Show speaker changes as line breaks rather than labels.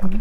너무